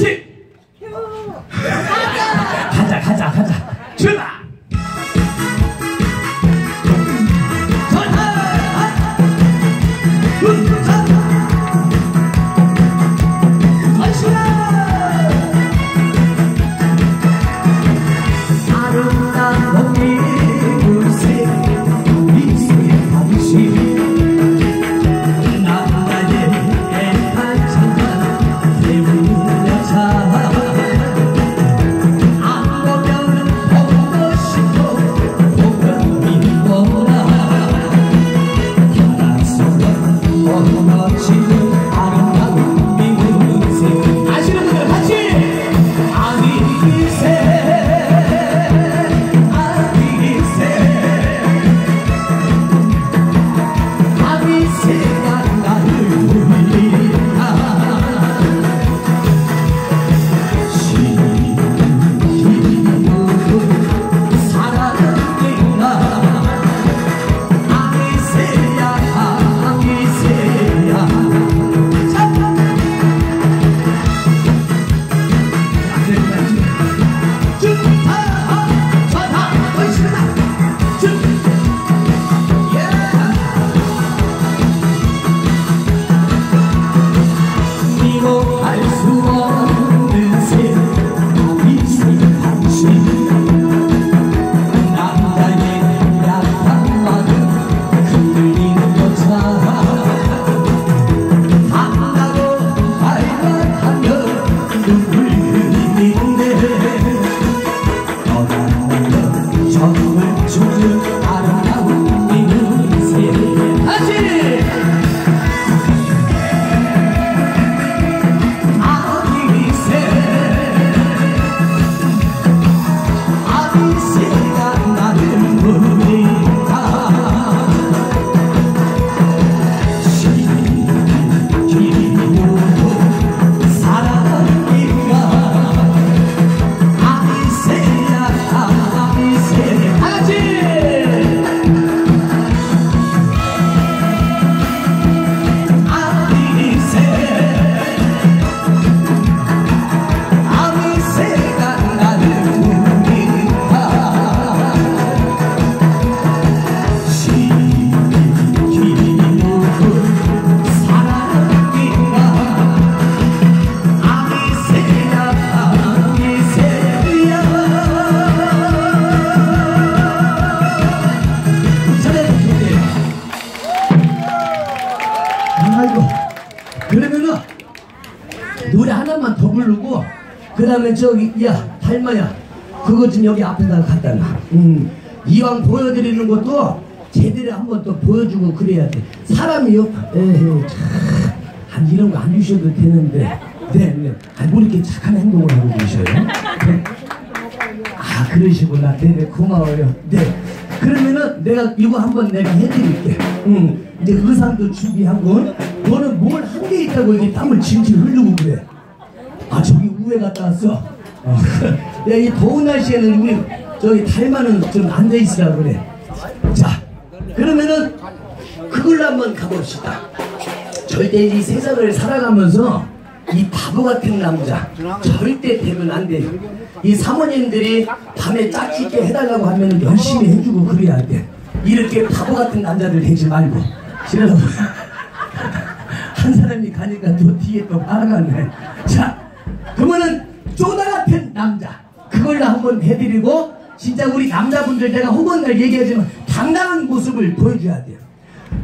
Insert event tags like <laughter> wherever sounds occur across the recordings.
같이 가자 가자 가자. 출발 그 다음에 저기 야 달마야. 그거 좀 여기 앞에다 갖다 놔. 음, 이왕 보여드리는 것도 제대로 한번 또 보여주고 그래야 돼. 사람이요? 에헤 참. 이런 거 안 주셔도 되는데. 네 네. 아, 뭐 이렇게 착한 행동을 하고 계셔요? 네. 아 그러시구나. 네네. 고마워요. 네. 그러면은 내가 이거 한번 내가 해드릴게. 응 이제 의상도 준비하고 너는 뭘 한 게 있다고 이렇게 땀을 질질 흐르고 그래? 아저 기 우회 갔다 왔어 어. <laughs> 야 이 더운 날씨에는 우리 저기 달마는 좀 앉아 있으라 그래 자 그러면은 그걸로 한번 가봅시다 절대 이 세상을 살아가면서 이 바보 같은 남자 절대 되면 안 돼. 이 사모님들이 밤에 짝짓기 해달라고 하면 열심히 해주고 그래야 돼. 이렇게 바보 같은 남자들 되지 말고. 싫어. <laughs> 한 사람이 가니까 또 뒤에 또 따라가네. 자, 그러면은 쪼다 같은 남자. 그걸로 한번 해드리고 진짜 우리 남자분들 내가 호번날 얘기하지만 당당한 모습을 보여줘야 돼요.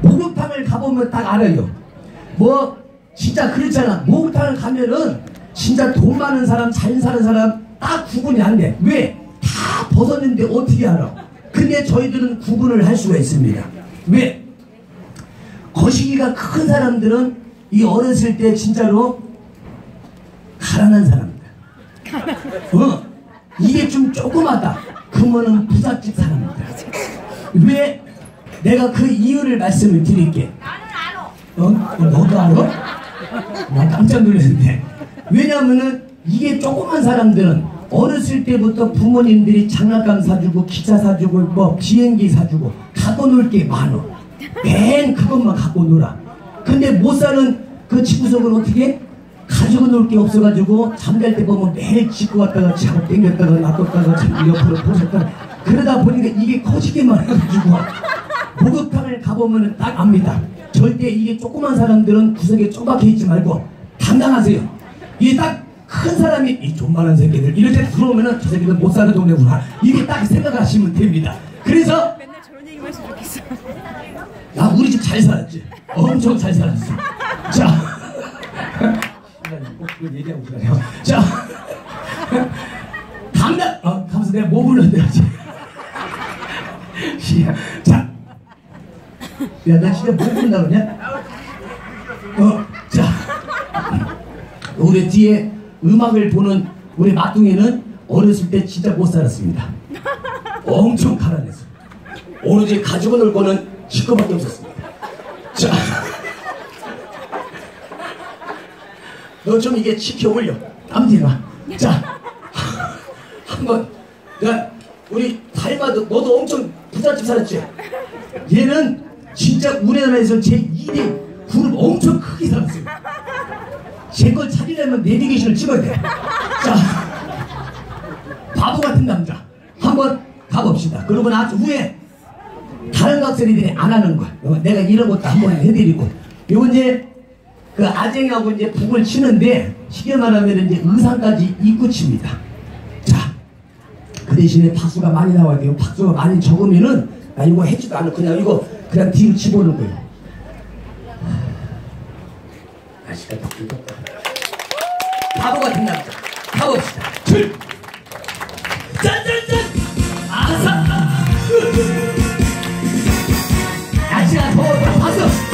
목욕탕을 가보면 딱 알아요. 뭐 진짜 그렇잖아. 목욕탕을 가면은 진짜 돈 많은 사람, 잘 사는 사람 딱 구분이 안 돼. 왜? 다 벗었는데 어떻게 알아? 근데 저희들은 구분을 할 수가 있습니다. 왜? 거시기가 큰 사람들은 이 어렸을 때 진짜로 가난한 사람들. 어, 이게 좀 조그마다. 그러면은 부잣집 사람들. 왜? 내가 그 이유를 말씀을 드릴게. 어? 너도 알아? 나 깜짝 놀랐는데. 왜냐면은 이게 조그만 사람들은 어렸을 때부터 부모님들이 장난감 사주고 기차 사주고 뭐 비행기 사주고 갖고 놀 게 많어. 맨 그것만 갖고 놀아. 근데 못 사는 그 집구석은 어떻게? 해? 가지고 놀 게 없어가지고 잠잘 때 보면 매일 짚고 갔다가 자고 땡겼다가 놔뒀다가 자꾸 옆으로 보셨다가 그러다 보니까 이게 커지기만 해가지고 목욕탕을 가보면 딱 압니다. 절대 이게 조그만 사람들은 구석에 쪼박해 있지 말고 당당하세요. 이게 딱 큰 사람이 이 존만한 새끼들 이럴 때 들어오면은 저 새끼들 못 사는 동네구나 이게 딱 생각하시면 됩니다. 그래서 맨날 저런 얘기만 했으면 좋겠어. 야 우리 집 잘 살았지 엄청 잘 살았어 자 꼭 그걸 얘기하고 그래요 <laughs> 자 당당 어 가면서 내가 뭐 불렀는지 <laughs> 자 야, 나 진짜 뭐 부른다 그러냐? 어, 자. 우리 뒤에 음악을 보는 우리 마뚱이는 어렸을 때 진짜 못 살았습니다. 엄청 가난했어. 오로지 가지고 놀 거는 식구밖에 없었습니다. 자. 너 좀 이게 치켜 올려. 땀지마. 자. <laughs> 한번. 야, 우리 달마도 너도 엄청 부잣집 살았지? 얘는 진짜 우리나라에서 제2대 그룹 엄청 크게 살았어요. 제걸 차리려면 내비게이션을 찍어야 돼. 자, 바보 같은 남자. 한번 가봅시다. 그러고 나서 후에 다른 각설이들이 안 하는 거야. 어, 내가 이런 것도 한번 해드리고. 요거 이제 그 아쟁하고 이제 북을 치는데 쉽게 말하면 이제 의상까지 입고 칩니다. 자, 그 대신에 박수가 많이 나와야 돼요. 박수가 많이 적으면은 나 이거 해지도 않을 그냥 이거 그냥 뒤로 집어넣는 거예요. 날씨가 딱 뜨겁다. 바보 같은 남자. 가봅시다. 출! 짠짠짠! 아사! 날씨가 더워서 박수!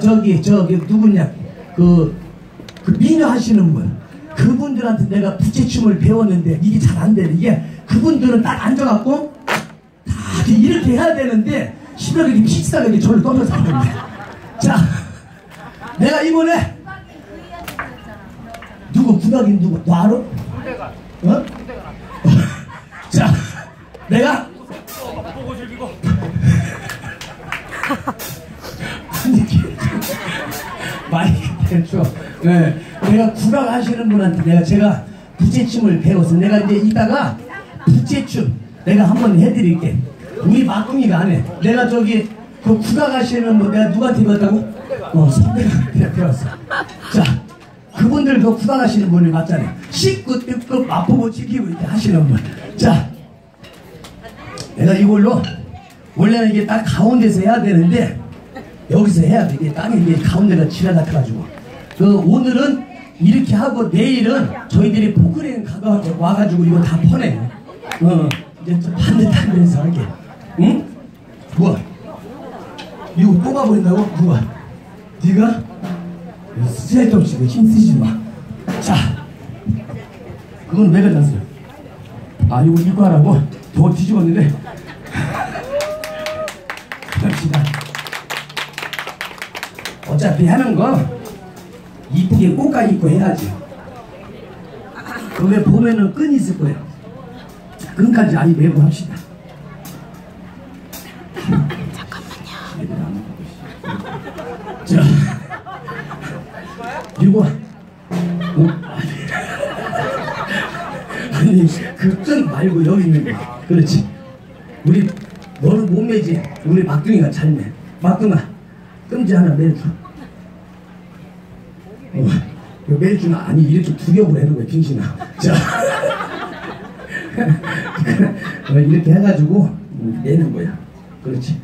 저기 저기 누구냐? 그, 그 미녀 하시는 분. 그분들한테 내가 부채춤을 배웠는데 이게 잘 안 되는 이게 그분들은 딱 앉아갖고 다 이렇게 해야 되는데 시끄럽게 픽스하게 저를 떠면서 하는데 자 내가 이번에 누구 국악인 누구? 너 알아? 어? 자 내가 됐죠. 네. 내가 국악 하시는 분한테 내가 제가 부채춤을 배워서 내가 이제 이따가 부채춤 내가 한번 해드릴게. 우리 막둥이가 안 해. 내가 저기 그 국악 하시는 분 내가 누구한테 배웠다고? 어, 선배한테 배웠어. 자, 그분들 그 국악 하시는 분이 맞잖아요. 식구 뜯고 맛보고 지키고 이렇게 하시는 분. 자, 내가 이걸로 원래는 이게 딱 가운데서 해야 되는데 여기서 해야 돼. 이게 땅에 이게 가운데가 지나가가지고. 그 오늘은 이렇게 하고 내일은 저희들이 포크레인 가가 와가지고 이거 다 퍼내. 어 이제 좀 반듯한 데서 하게. 응? 누가? 이거 뽑아버린다고? 누가? 네가? 쓸데없이 그힘 쓰지 마. 자, 그건 내가 잤어요. 아 이거 하라고 더 뒤집었는데. <laughs> 갑시다. 어차피 하는 거 이쁘게 꽃가 입고 해야지. 그게 보면은 끈이 있을 거예요. 자, 끈까지 아니 매고 합시다. 잠깐만요. 자, 이거 어? 아니 <laughs> 그끈 말고 여기 있는 거. 그렇지. 우리 너는 못 매지. 우리 막둥이가 잘 매. 막둥아, 끔지 하나 매줘. 매주나 아니 이렇게 두 겹을 해는 거야 빙신아. 자, <laughs> 어, 이렇게 해가지고 음, 내는 거야. 그렇지.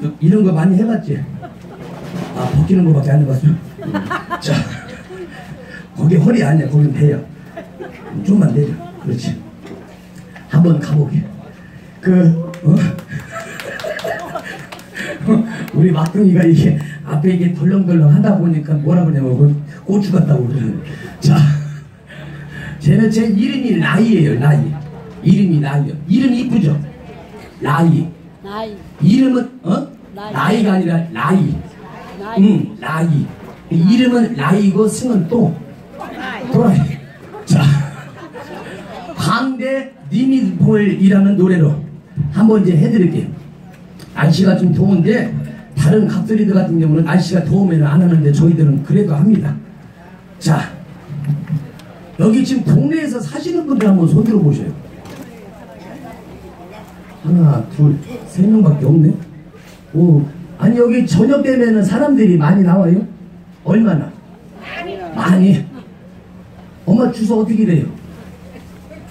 또 이런 거 많이 해봤지. 아 벗기는 거밖에 안 해봤어. 음. 자, 거기 허리 아니야. 거긴 배야. 좀만 내려. 그렇지. 한번 가보게. 그 어? <laughs> 우리 막둥이가 이게 앞에 이게 덜렁덜렁 하다 보니까 뭐라 그러냐면 그 고추 같다고 그러는. 자 쟤는 제 이름이 라이예요 라이. 이름이 라이요. 이름 이쁘죠? 라이. 나이. 이름은 어? 라이. 라이 가 아니라 라이. 나이. 응 라이. 이름은 라이고 승은 또? 또라이. 자 광대 니미볼이라는 노래로 한번 이제 해드릴게요 날씨가 좀 더운데 다른 각설이들 같은 경우는 날씨가 더우면 안 하는데 저희들은 그래도 합니다. 자 여기 지금 동네에서 사시는 분들 한번 손 들어보세요. 하나 둘세 명밖에 없네. 오 아니 여기 저녁 되면은 사람들이 많이 나와요? 얼마나? 많이. 엄마 주소 어떻게 돼요?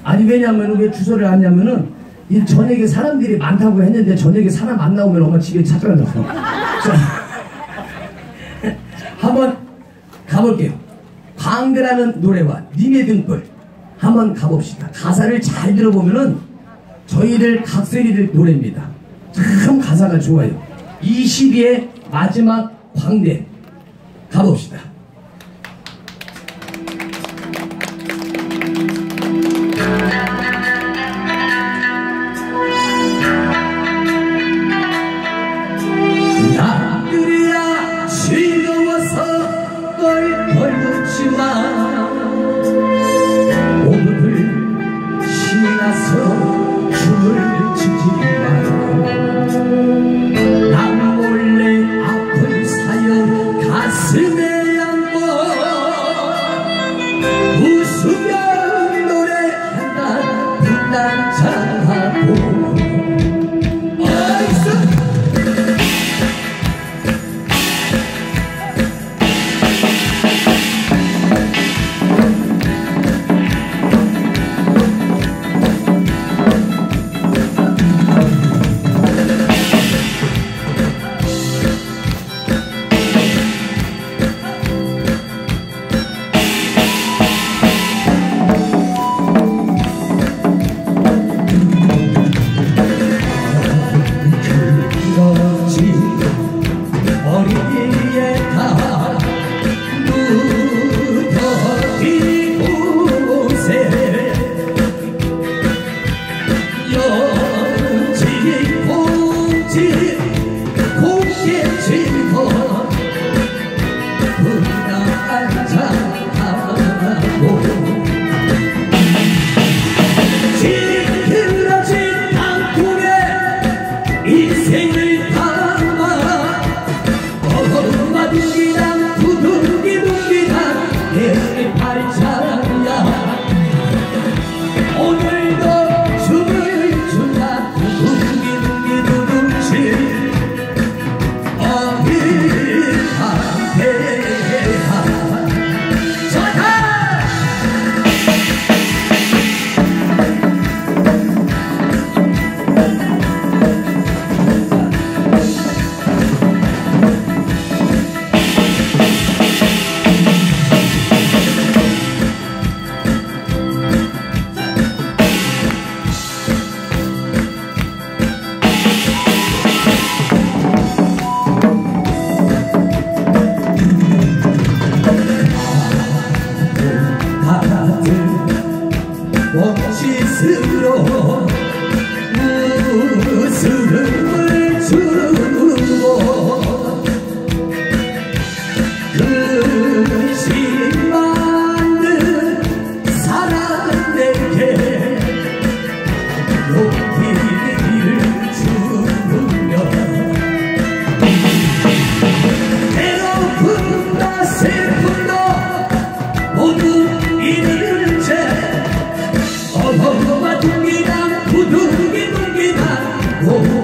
아니 왜냐면 왜 주소를 하냐면은 이 저녁에 사람들이 많다고 했는데 저녁에 사람 안 나오면 엄마 집에 찾아간다고. 자 <laughs> 한번 가볼게요. 광대라는 노래와 님의 등불. 한번 가봅시다. 가사를 잘 들어보면은 저희들 각설이들 노래입니다. 참 가사가 좋아요. 이 시기의 마지막 광대. 가봅시다 오.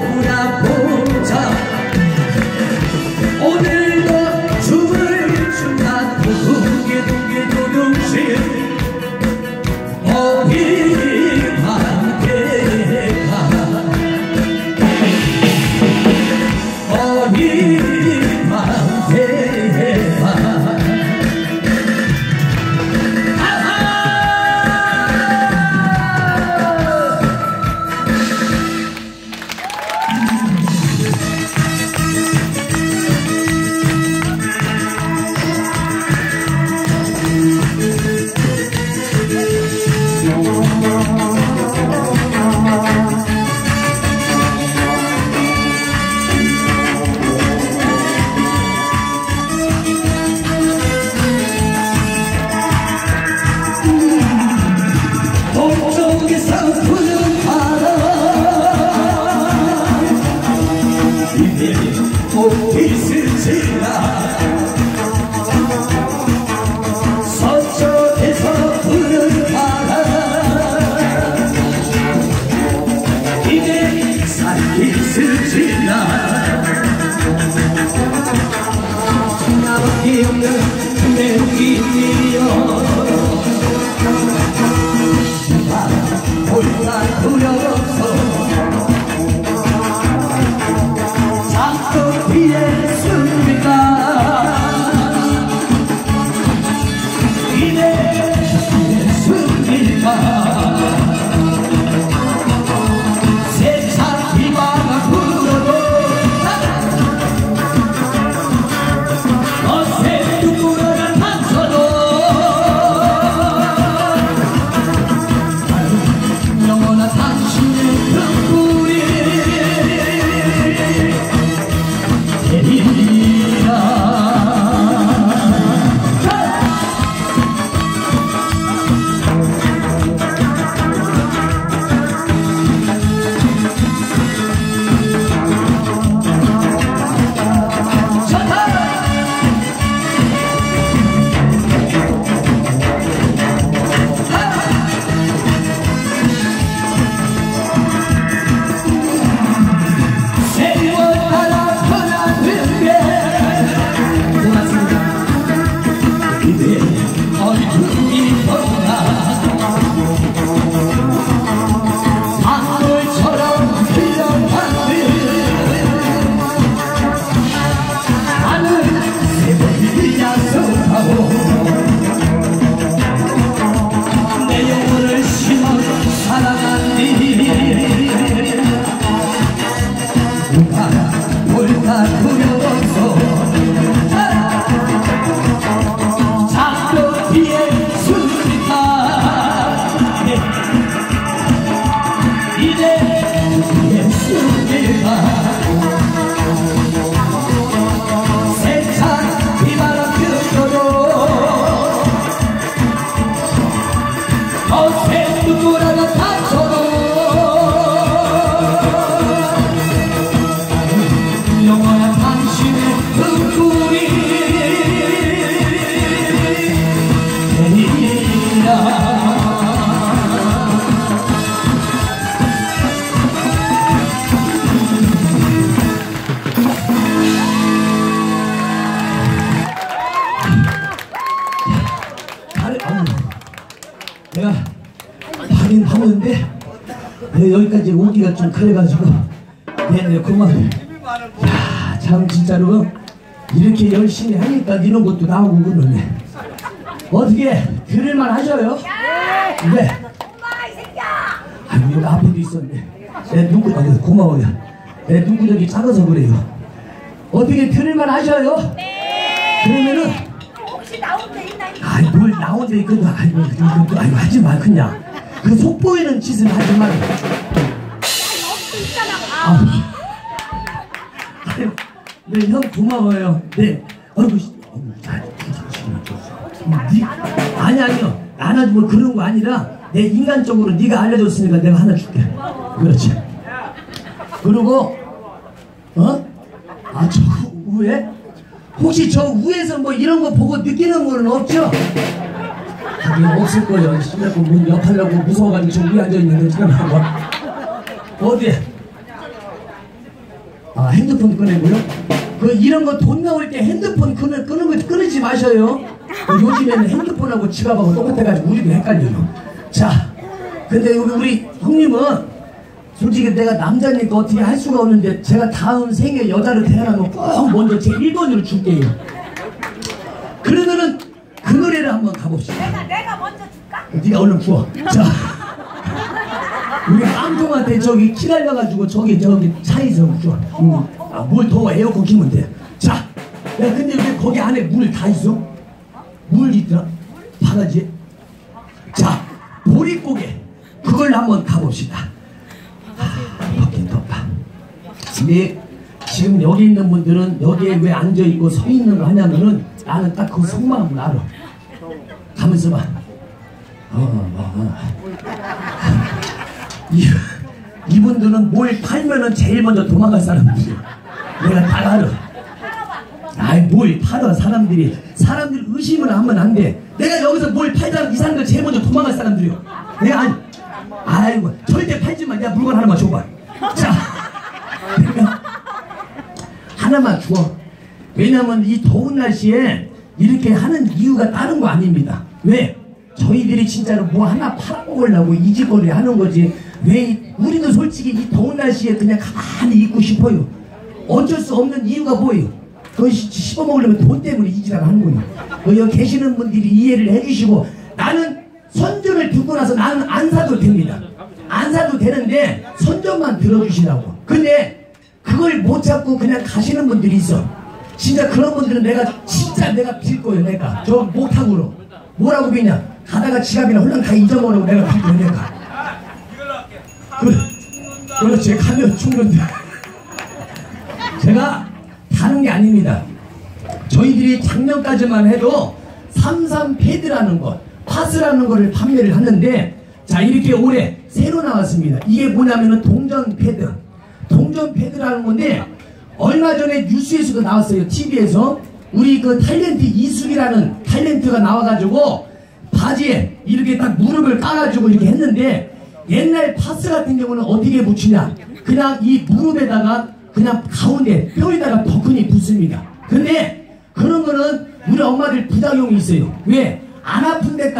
하는데 네, 여기까지 오기가 좀 그래가지고 네네 그만 야참 진짜로 이렇게 열심히 하니까 이런 것도 나오고 그러네. 어떻게 들을만 하셔요? 네. 아니 여기 앞에도 있었네. 내 눈구 아, 고마워요. 내 눈구력이 작아서 그래요. 어떻게 들을만 하셔요? 네 그러면은 혹시 나온 데 있나요? 아니 뭘 나온 데 있거든. 아니 뭐, 아니 하지 마 그냥. 그 속보이는 짓을 하지 말고. 없어 있잖아. 아, 네, 형 고마워요. 네. 어이구, 니, 아니, 아니요. 나는 뭐 그런 거 아니라, 내 인간적으로 네가 알려줬으니까 내가 하나 줄게. 그렇지. 그리고, 어? 아, 저 위에? 혹시 저 위에서 뭐 이런 거 보고 느끼는 거는 없죠? 하긴 없을 거예요. 심장고 문 옆하려고 무서워가지고 저 위에 앉아있는데 지금 하고. 어디? 아 핸드폰 꺼내고요? 그 이런 거 돈 나올 때 핸드폰 끄는, 끄는 거 끊지 마셔요. 그 요즘에는 핸드폰하고 지갑하고 똑같아가지고 우리도 헷갈려요. 자, 근데 우리, 우리 형님은 솔직히 내가 남자니까 어떻게 할 수가 없는데 제가 다음 생에 여자로 태어나면 꼭 먼저 제 1번으로 줄게요. 그러면은 한번 가봅시다. 내가 내가 먼저 줄까? 네가 얼른 구워. 자, 우리 깡통한테 저기 기다려가지고 저기 저기 차에서 구워. 응. 아, 물 더워 에어컨 키면 돼. 자, 야 근데 왜 거기 안에 물 다 있어? 물 있더라? 바가지. 자, 보릿고개 그걸 한번 가봅시다. 하, 덥긴 덥다. 근데 지금 여기 있는 분들은 여기에 왜 앉아 있고 서 있는 거 하냐면은 나는 딱 그 속마음을 알아. 가면서 봐. 어, 어, 어. 이, 이분들은 뭘 팔면은 제일 먼저 도망갈 사람들이야. 내가 다 알아. 아이, 뭘 팔아, 사람들이. 사람들 의심을 하면 안 돼. 내가 여기서 뭘 팔다가 이 사람들 제일 먼저 도망갈 사람들이야. 내가 아니, 아이고, 절대 팔지 마. 야, 물건 하나만 줘봐. 자, 내가 하나만 줘. 왜냐면 이 더운 날씨에 이렇게 하는 이유가 다른 거 아닙니다. 왜? 저희들이 진짜로 뭐 하나 팔아먹으려고 이 짓거리 하는 거지. 왜? 이- 우리도 솔직히 이 더운 날씨에 그냥 가만히 있고 싶어요. 어쩔 수 없는 이유가 뭐예요? 그거 시- 씹어먹으려면 돈 때문에 이 짓을 하는 거예요. 그 여기 계시는 분들이 이해를 해주시고 나는 선전을 듣고 나서 나는 안 사도 됩니다. 안 사도 되는데 선전만 들어주시라고. 근데 그걸 못 잡고 그냥 가시는 분들이 있어. 진짜 그런 분들은 내가 진짜 내가 빌 거예요. 내가 저 목탁으로 뭐라고 비냐? 가다가 지갑이나 홀랑 다 잊어먹으라고 내가 빌 거예요. 내가. 그, 그렇지 가면 죽는데. 제가 다른 게 아닙니다. 저희들이 작년까지만 해도 삼삼 패드라는 것, 파스라는 거를 판매를 하는데 자 이렇게 올해 새로 나왔습니다. 이게 뭐냐면은 동전 패드, 동전 패드라는 건데 얼마 전에 뉴스에서도 나왔어요. TV에서 우리 그 탤런트 이숙이라는 탤런트가 나와가지고 바지에 이렇게 딱 무릎을 깔아주고 이렇게 했는데 옛날 파스 같은 경우는 어떻게 붙이냐? 그냥 이 무릎에다가 그냥 가운데 뼈에다가 덕분이 붙습니다. 근데 그런 거는 우리 엄마들 부작용이 있어요. 왜? 안 아픈 데까지